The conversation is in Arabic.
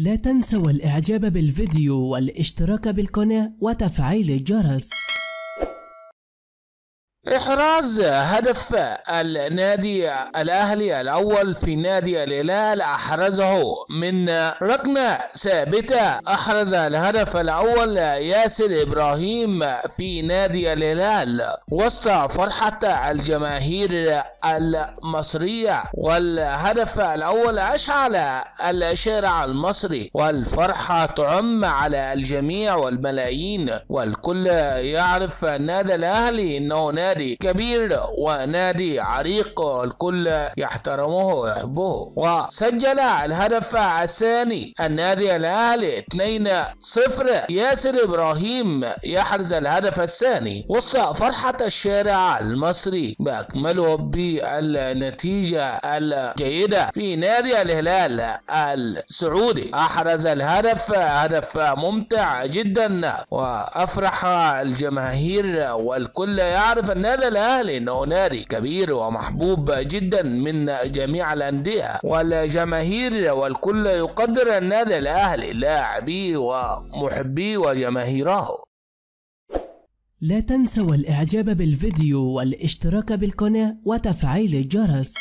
لا تنسوا الإعجاب بالفيديو والاشتراك بالقناة وتفعيل الجرس. إحراز هدف النادي الأهلي الأول في نادي الهلال أحرزه من ركنة ثابتة. أحرز الهدف الأول ياسر إبراهيم في نادي الهلال وسط فرحة الجماهير المصرية. والهدف الأول أشعل الشارع المصري والفرحة تعم على الجميع والملايين. والكل يعرف النادي الأهلي أنه نادي كبير ونادي عريق الكل يحترمه ويحبه. وسجل الهدف الثاني النادي الأهلي 2-0 ياسر إبراهيم يحرز الهدف الثاني وسط فرحة الشارع المصري بأكمله بالنتيجة الجيدة في نادي الهلال السعودي. أحرز الهدف هدف ممتع جدا. وأفرح الجماهير والكل يعرف النادي الأهلي إنه نادي كبير ومحبوب جدا من جميع الأندية والجماهير والكل يقدر النادي الأهلي لاعبيه ومحبيه وجماهيره. لا تنسوا الإعجاب بالفيديو والاشتراك بالقناة وتفعيل الجرس.